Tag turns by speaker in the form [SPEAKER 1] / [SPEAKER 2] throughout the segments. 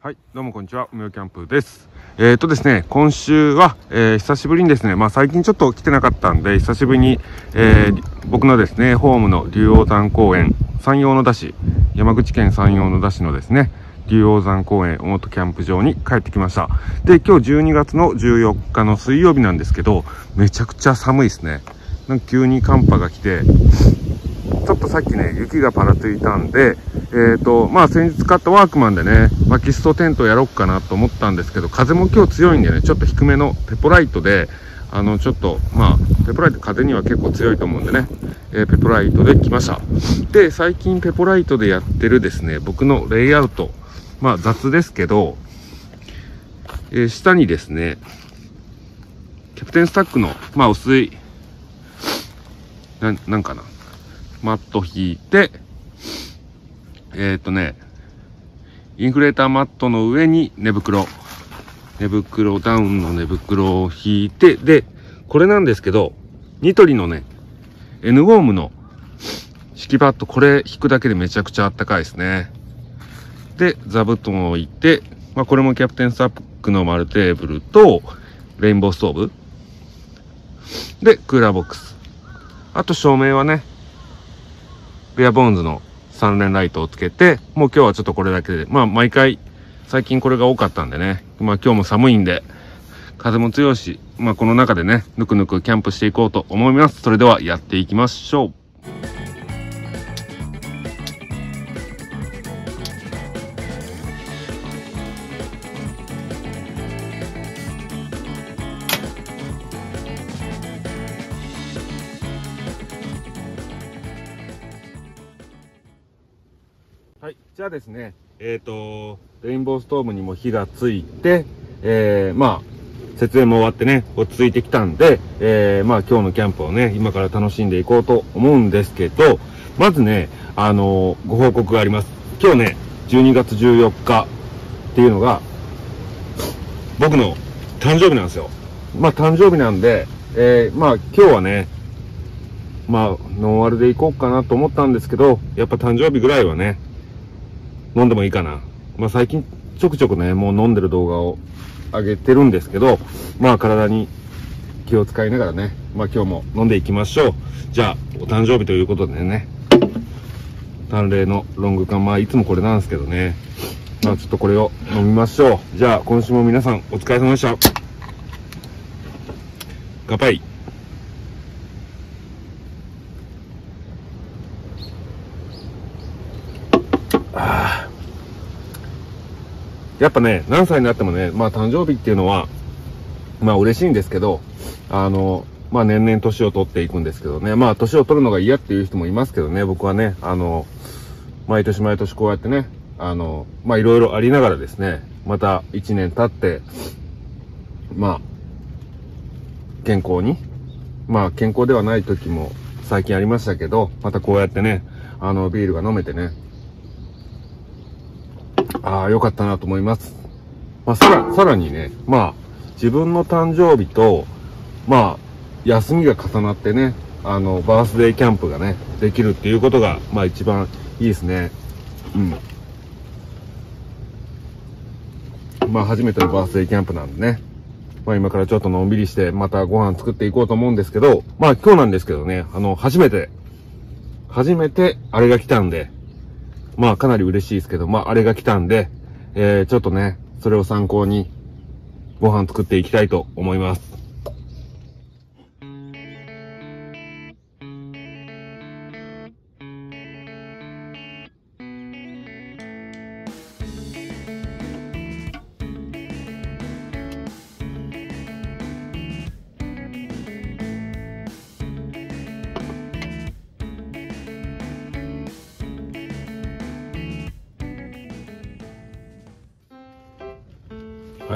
[SPEAKER 1] はい、どうもこんにちは、無料キャンプです。えーとですね、今週は、えー久しぶりにですね、まあ最近ちょっと来てなかったんで、久しぶりに、えー僕のですね、ホームの竜王山公園、山陽の田市、山口県山陽の田市のですね、竜王山公園元キャンプ場に帰ってきました。で、今日12月の14日の水曜日なんですけど、めちゃくちゃ寒いですね。なんか急に寒波が来て、ちょっとさっきね、雪がぱらついたんで、えっ、と、まあ先日買ったワークマンでね、薪ストテントやろうかなと思ったんですけど、風も今日強いんでね、ちょっと低めのペポライトで、あの、ちょっと、まあ、ペポライト風には結構強いと思うんでね、えーペポライトで来ました。で、最近ペポライトでやってるですね、僕のレイアウト、まあ雑ですけど、えー下にですね、キャプテンスタックの、まあ薄い、な、なんかな、マット引いて、えーっ、とね、インフレーターマットの上に寝袋。寝袋、ダウンの寝袋を引いて、で、これなんですけど、ニトリのね、N ウォームの敷きパッド、これ引くだけでめちゃくちゃあったかいですね。で、座布団を置いて、まあこれもキャプテンスタックの丸テーブルと、レインボーストーブ。で、クーラーボックス。あと照明はね、ベアボーンズの3連ライトをつけて、もう今日はちょっとこれだけで、まあ毎回、最近これが多かったんでね、まあ今日も寒いんで、風も強いし、まあこの中でね、ぬくぬくキャンプしていこうと思います。それではやっていきましょう。ですね、えっ、と、レインボーストームにも火がついて、えー、まあ、設営も終わってね、落ち着いてきたんで、えー、まあ今日のキャンプをね、今から楽しんでいこうと思うんですけど、まずね、あのーご報告があります。今日ね、12月14日っていうのが、僕の誕生日なんですよ。まあ誕生日なんで、えー、まあ今日はね、まあ、ノンアルで行こうかなと思ったんですけど、やっぱ誕生日ぐらいはね、飲んでもいいかな。まあ最近ちょくちょくね、もう飲んでる動画を上げてるんですけど、まあ体に気を使いながらね、まあ今日も飲んでいきましょう。じゃあ、お誕生日ということでね、淡麗のロング缶、まあいつもこれなんですけどね、まあちょっとこれを飲みましょう。じゃあ今週も皆さんお疲れ様でした。乾杯。やっぱね、何歳になってもね、まあ誕生日っていうのは、まあ嬉しいんですけど、あの、まあ年々年を取っていくんですけどね、まあ年を取るのが嫌っていう人もいますけどね、僕はね、あの、毎年毎年こうやってね、あの、まあいろいろありながらですね、また一年経って、まあ、健康に、まあ健康ではない時も最近ありましたけど、またこうやってね、あの、ビールが飲めてね、ああ、よかったなと思います。まあ、さら、さらにね、まあ、自分の誕生日と、まあ、休みが重なってね、あの、バースデーキャンプがね、できるっていうことが、まあ一番いいですね。うん。まあ初めてのバースデーキャンプなんでね。まあ今からちょっとのんびりして、またご飯作っていこうと思うんですけど、まあ今日なんですけどね、あの、初めて、初めてあれが来たんで、まあかなり嬉しいですけど、まああれが来たんで、えー、ちょっとね、それを参考にご飯作っていきたいと思います。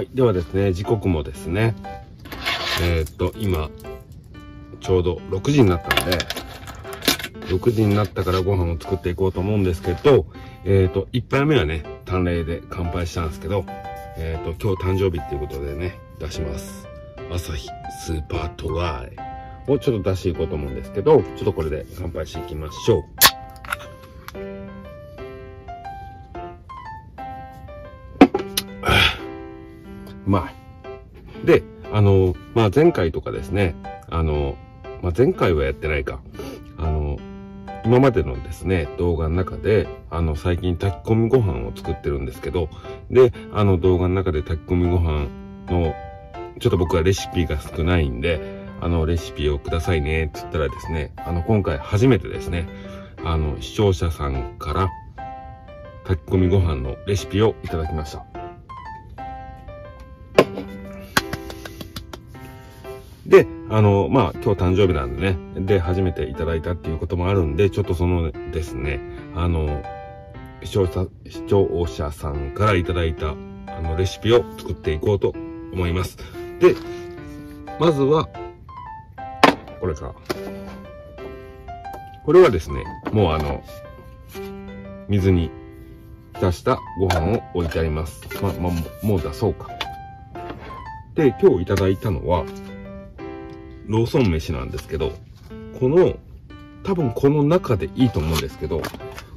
[SPEAKER 1] はい。ではですね、時刻もですね、えーっと、今、ちょうど6時になったので、6時になったからご飯を作っていこうと思うんですけど、えーっと、1杯目はね、淡麗で乾杯したんですけど、えーっと、今日誕生日っていうことでね、出します。朝日スーパートライをちょっと出していこうと思うんですけど、ちょっとこれで乾杯していきましょう。まい。で、あの、まあ、前回とかですね、あの、まあ、前回はやってないか。あの、今までのですね、動画の中で、あの、最近炊き込みご飯を作ってるんですけど、で、あの動画の中で炊き込みご飯の、ちょっと僕はレシピが少ないんで、あの、レシピをくださいね、って言ったらですね、あの、今回初めてですね、あの、視聴者さんから、炊き込みご飯のレシピをいただきました。で、あの、まあ、今日誕生日なんでね、で、初めていただいたっていうこともあるんで、ちょっとそのですね、あの、視聴者、視聴者さんからいただいた、あの、レシピを作っていこうと思います。で、まずは、これか。これはですね、もうあの、水に浸したご飯を置いてあります。ま、ま、もう出そうか。で、今日いただいたのは、ローソン飯なんですけど、この、多分この中でいいと思うんですけど、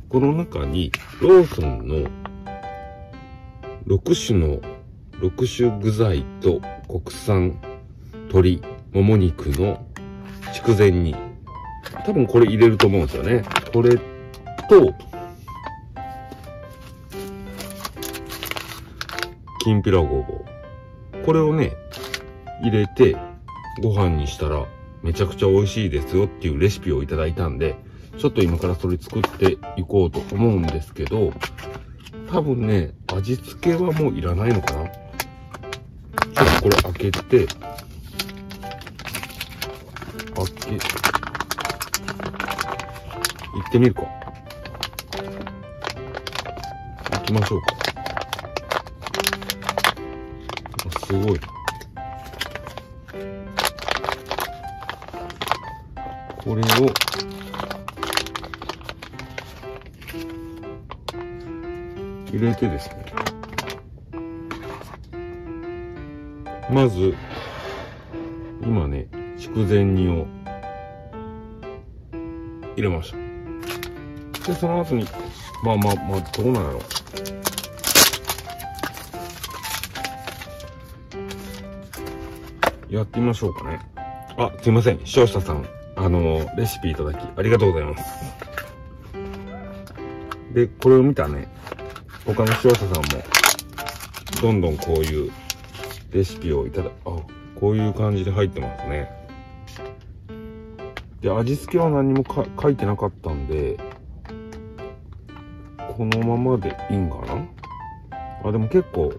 [SPEAKER 1] この中にローソンの6種の、6種具材と国産鶏もも肉の筑前煮。多分これ入れると思うんですよね。これと、きんぴらごぼう。これをね、入れて、ご飯にしたらめちゃくちゃ美味しいですよっていうレシピをいただいたんで、ちょっと今からそれ作っていこうと思うんですけど、多分ね、味付けはもういらないのかな？ちょっとこれ開けて、開け、行ってみるか。行きましょうか。すごい。これを入れてですね。まず今ね筑前煮を入れました。でその後にまあまあまあどうなんやろ。やってみましょうかね。あすいません。視聴者さん。あの、レシピいただきありがとうございます。で、これを見たね、他の視聴者さんも、どんどんこういうレシピをいただ、あ、こういう感じで入ってますね。で、味付けは何も書いてなかったんで、このままでいいんかな？あ、でも結構、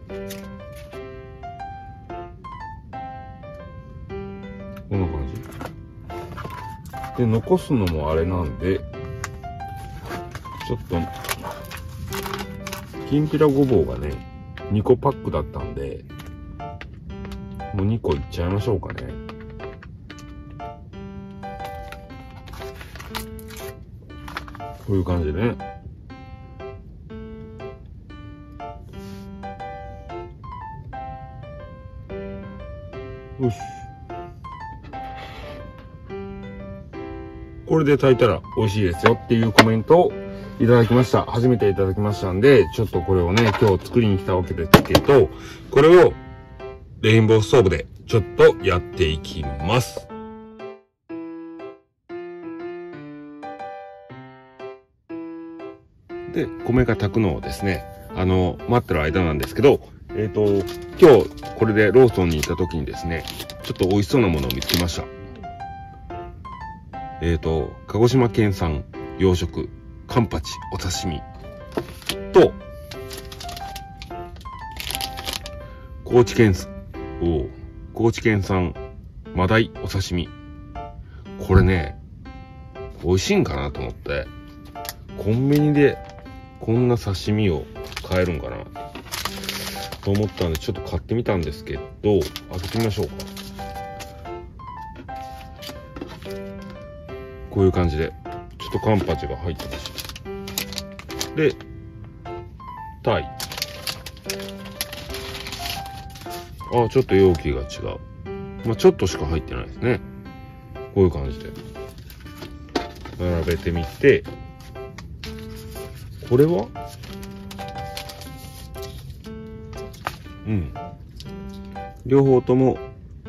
[SPEAKER 1] で、残すのもあれなんで、ちょっと、きんぴらごぼうがね、2個パックだったんで、もう2個いっちゃいましょうかね。こういう感じでね。よし。これで炊いたら美味しいですよっていうコメントをいただきました。初めていただきましたんで、ちょっとこれをね、今日作りに来たわけですけど、これをレインボーストーブでちょっとやっていきます。で、米が炊くのをですね、あの、待ってる間なんですけど、えっ、ー、と、今日これでローソンに行った時にですね、ちょっと美味しそうなものを見つけました。えっ、ー、と、鹿児島県産養殖、カンパチ、お刺身と、高知県、お高知県産マダイお刺身。これね、美味しいんかなと思って、コンビニでこんな刺身を買えるんかなと思ったんで、ちょっと買ってみたんですけど、開けてみましょうか。こういう感じで、ちょっとカンパチが入ってます。で、タイ。あ、ちょっと容器が違う。まあ、ちょっとしか入ってないですね。こういう感じで。並べてみて、これは？うん。両方とも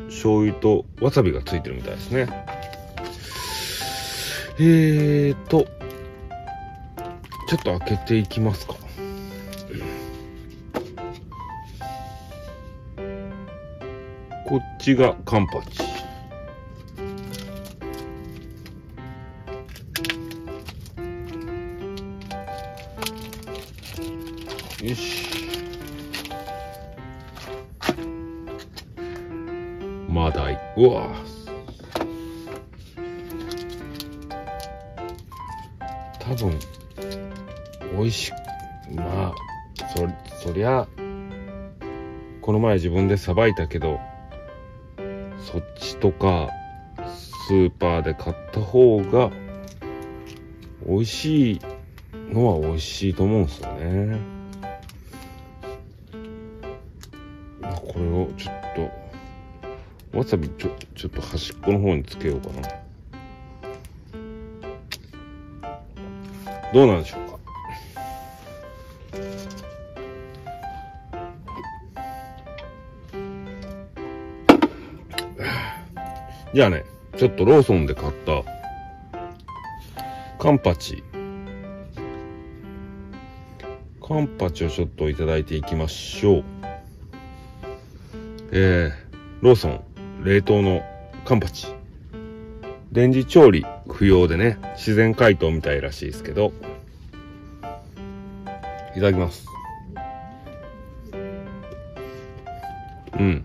[SPEAKER 1] 醤油とわさびがついてるみたいですね。えーと、ちょっと開けていきますか。こっちがカンパチ。自分でさばいたけど、そっちとか、スーパーで買った方が、美味しいのは美味しいと思うんですよね。これをちょっと、わさびちょ、ちょっと端っこの方につけようかな。どうなんでしょう？じゃあね、ちょっとローソンで買ったカンパチ。カンパチをちょっといただいていきましょう。えー、ローソン冷凍のカンパチ。レンジ調理不要でね、自然解凍みたいらしいですけど、いただきます。うん。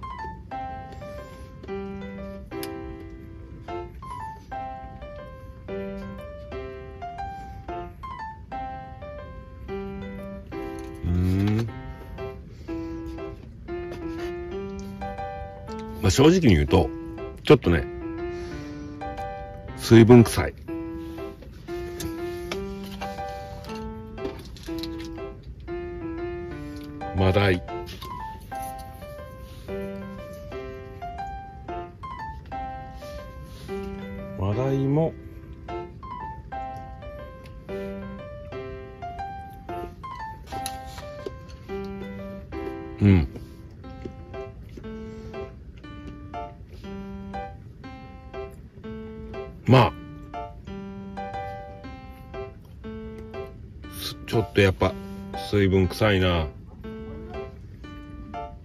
[SPEAKER 1] 正直に言うと、ちょっとね、水分臭い。マダイ。マダイも、うん。水分臭いな。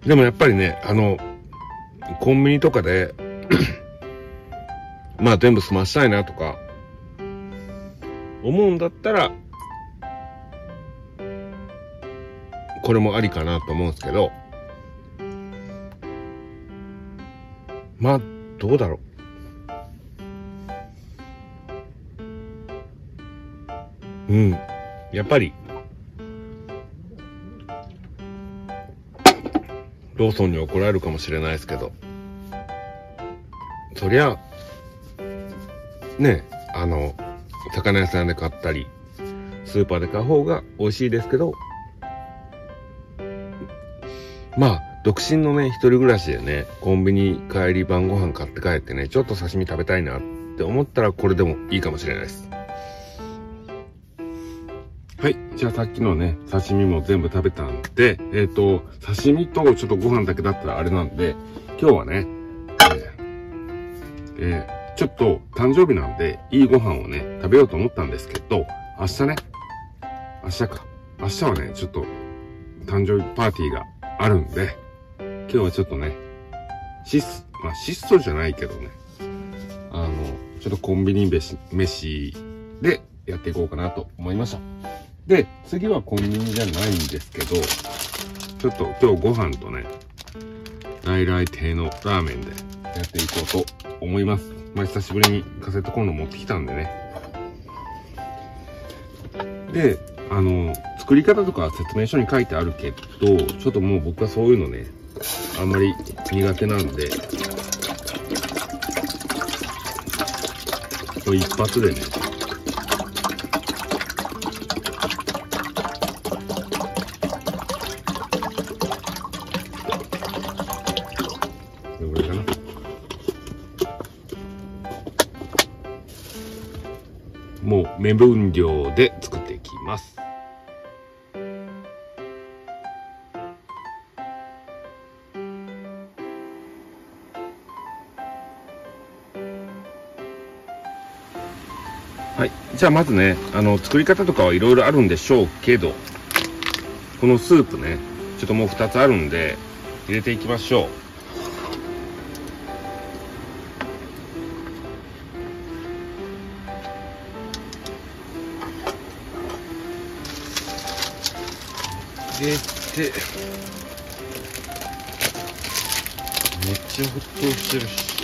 [SPEAKER 1] でもやっぱりね、あの、コンビニとかで まあ全部済ましたいなとか、思うんだったら、これもありかなと思うんですけど、まあ、どうだろう。うん。やっぱり、ローソンに怒られるかもしれないですけど、そりゃ、ね、あの、魚屋さんで買ったり、スーパーで買う方が美味しいですけど、まあ、独身のね、一人暮らしでね、コンビニ帰り晩ご飯買って帰ってね、ちょっと刺身食べたいなって思ったらこれでもいいかもしれないです。はい。じゃあさっきのね、刺身も全部食べたんで、えっ、ー、と、刺身とちょっとご飯だけだったらあれなんで、今日はね、えー、えー、ちょっと誕生日なんで、いいご飯をね、食べようと思ったんですけど、明日ね、明日か。明日はね、ちょっと、誕生日パーティーがあるんで、今日はちょっとね、質、まあ質素じゃないけどね、あの、ちょっとコンビニ飯、飯でやっていこうかなと思いました。で、次はコンビニじゃないんですけど、ちょっと今日ご飯とね、来来亭のラーメンでやっていこうと思います。まあ、久しぶりにカセットコンロ持ってきたんでね。で、あの、作り方とか説明書に書いてあるけど、ちょっともう僕はそういうのね、あんまり苦手なんで、一発でね、目分量で作っていきます。はい。じゃあまずね、あの、作り方とかはいろいろあるんでしょうけど、このスープね、ちょっともう2つあるんで、入れていきましょう。て、めっちゃ沸騰してるし。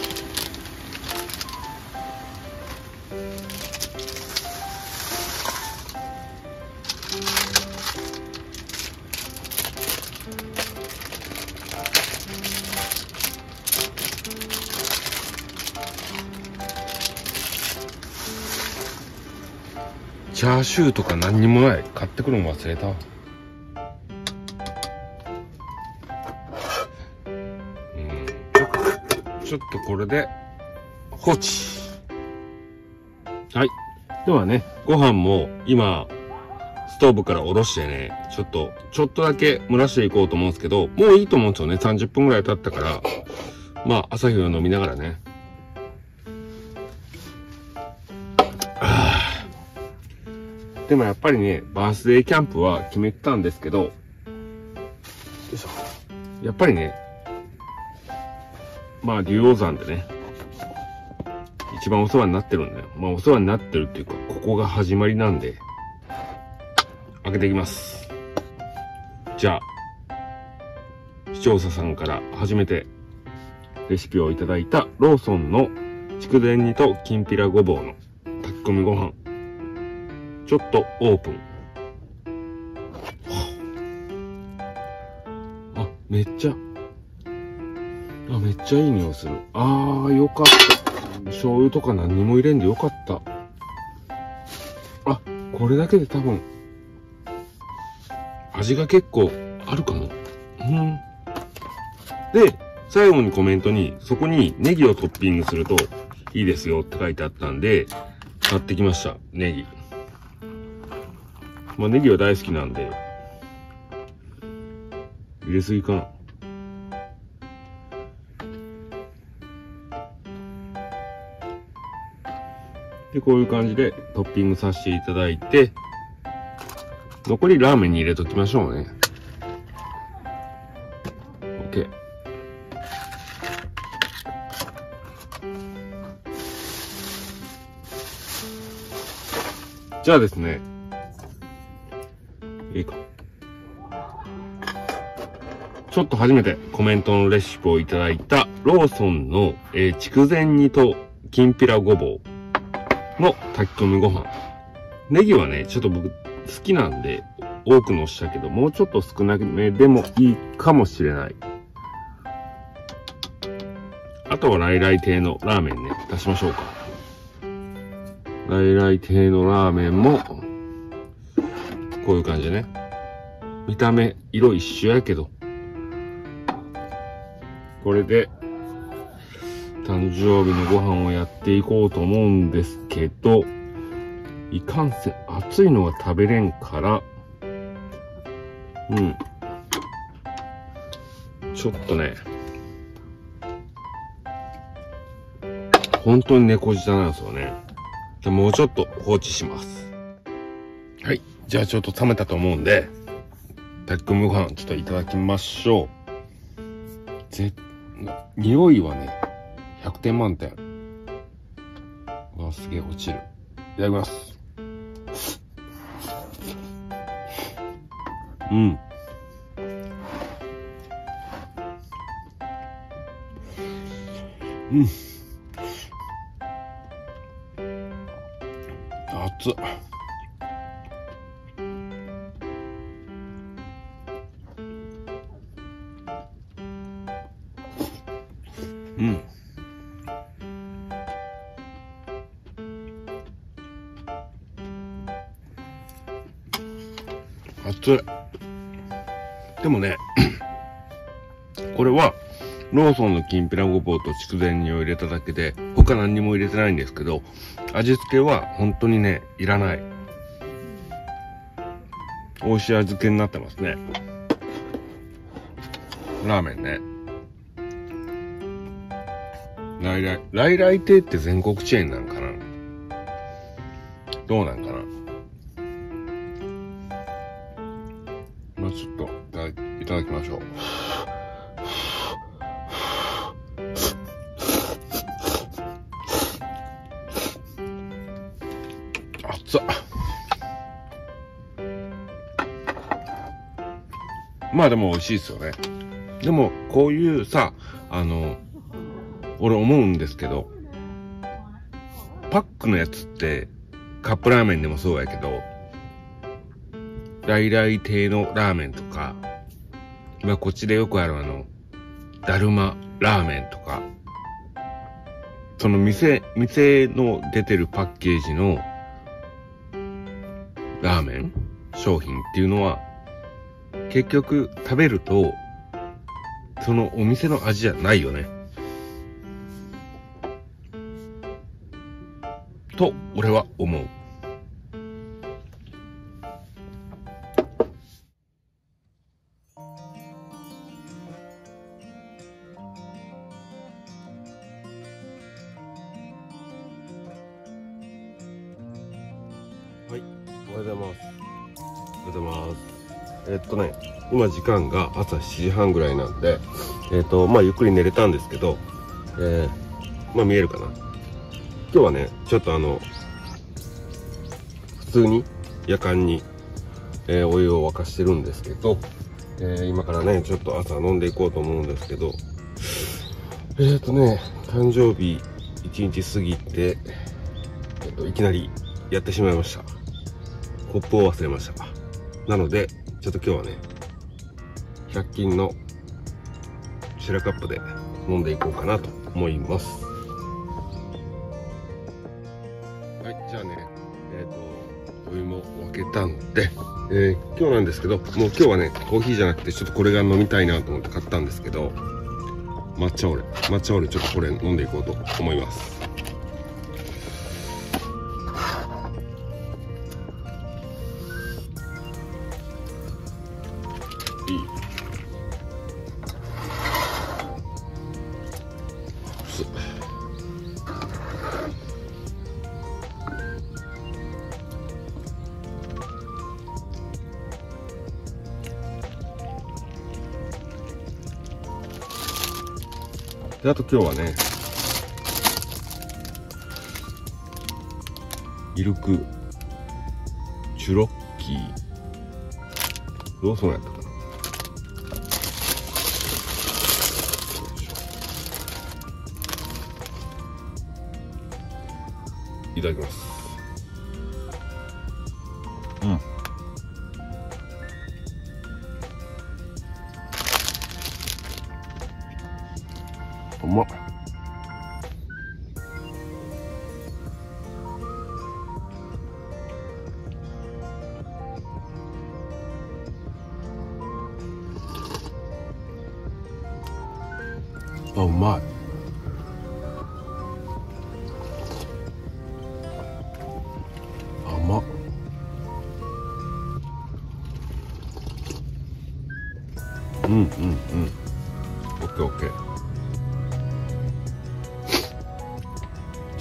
[SPEAKER 1] チャーシューとか何にもない。買ってくるの忘れた。ちょっとこれで放置。はい。ではね、ご飯も今、ストーブから下ろしてね、ちょっと、ちょっとだけ蒸らしていこうと思うんですけど、もういいと思うんですよね。30分ぐらい経ったから。まあ、朝日を飲みながらね。でもやっぱりね、バースデーキャンプは決めてたんですけど、よいしょ。やっぱりね、まあ、竜王山でね、一番お世話になってるんだよ。まあ、お世話になってるっていうか、ここが始まりなんで、開けていきます。じゃあ、視聴者さんから初めてレシピをいただいたローソンの筑前煮ときんぴらごぼうの炊き込みご飯。ちょっとオープン。あ、めっちゃ、あ、めっちゃいい匂いする。あー、よかった。醤油とか何にも入れんでよかった。あ、これだけで多分、味が結構あるかも。うん。で、最後にコメントに、そこにネギをトッピングするといいですよって書いてあったんで、買ってきました。ネギ。まあ、ネギは大好きなんで、入れすぎかな。で、こういう感じでトッピングさせていただいて、残りラーメンに入れときましょうね。OK。じゃあですね、いいか。ちょっと初めてコメントのレシピをいただいたローソンの、えー、筑前煮ときんぴらごぼうの炊き込みご飯。ネギはね、ちょっと僕好きなんで多くのしたけど、もうちょっと少なめでもいいかもしれない。あとは来来亭のラーメンね、出しましょうか。来来亭のラーメンもこういう感じでね。見た目、色一緒やけど。これで、誕生日のご飯をやっていこうと思うんですけど、いかんせん、熱いのが食べれんから、うん。ちょっとね、本当に猫舌なんですよね。もうちょっと放置します。はい。じゃあちょっと冷めたと思うんで、炊き込みご飯ちょっといただきましょう。ぜ、匂いはね、100点満点。すげえ落ちる。いただきます。うん。うん。でもね、これは、ローソンのきんぴらごぼうと筑前煮を入れただけで、他何にも入れてないんですけど、味付けは本当にね、いらない。美味しい味付けになってますね。ラーメンね。来来、来来亭って全国チェーンなんかな？どうなんかな？いただきましょう。熱っ。まあでも美味しいですよね。でも、こういうさ、あの、俺思うんですけど、パックのやつって、カップラーメンでもそうやけど、来来亭のラーメンとか、まあこっちでよくあるあの、だるまラーメンとか、その店、店の出てるパッケージのラーメン商品っていうのは、結局食べると、そのお店の味じゃないよね。と、俺は思う。とね、今時間が朝7時半ぐらいなんで、えっと、まあゆっくり寝れたんですけど、えー、まあ見えるかな。今日はね、ちょっとあの、普通に夜間に、えー、お湯を沸かしてるんですけど、え、今からね、ちょっと朝飲んでいこうと思うんですけど、えっ、ー、とね、誕生日1日過ぎて、えっと、いきなりやってしまいました。コップを忘れました。なので、ちょっと今日はね、100均のシェラカップで飲んでいこうかなと思います。はい、じゃあね、えっ、ー、と、お湯も沸けたんで、えー、今日なんですけど、もう今日はね、コーヒーじゃなくて、ちょっとこれが飲みたいなと思って買ったんですけど、抹茶オレ、抹茶オレちょっとこれ飲んでいこうと思います。で、あと今日はね、ミルク、チュロッキー、ローソンやったかうま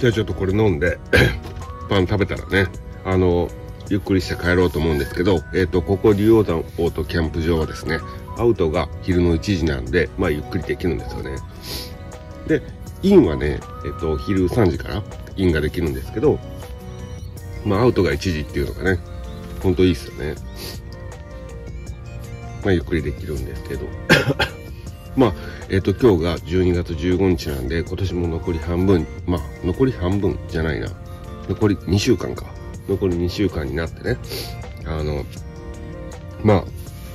[SPEAKER 1] じゃあちょっとこれ飲んで パン食べたらね、あの、ゆっくりして帰ろうと思うんですけど、えっ、ー、と、ここ竜王山オートキャンプ場はですね、アウトが昼の1時なんで、まあゆっくりできるんですよね。で、インはね、えっ、ー、と、昼3時からインができるんですけど、まあアウトが1時っていうのがね、ほんといいっすよね。まあゆっくりできるんですけど。まあ、えっ、と、今日が12月15日なんで、今年も残り半分、まあ、残り半分じゃないな。残り2週間か。残り2週間になってね、あの、まあ、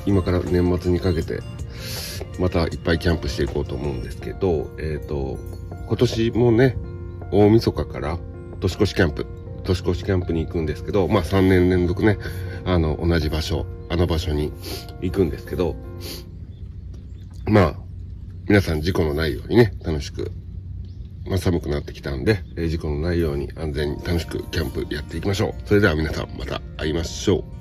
[SPEAKER 1] 今から年末にかけて、またいっぱいキャンプしていこうと思うんですけど、えっ、ー、と、今年もね、大晦日から年越しキャンプ、年越しキャンプに行くんですけど、まあ3年連続ね、あの、同じ場所、あの場所に行くんですけど、まあ、皆さん事故のないようにね、楽しく、まあ、寒くなってきたんで、え事故のないように安全に楽しくキャンプやっていきましょう。それでは皆さんまた会いましょう。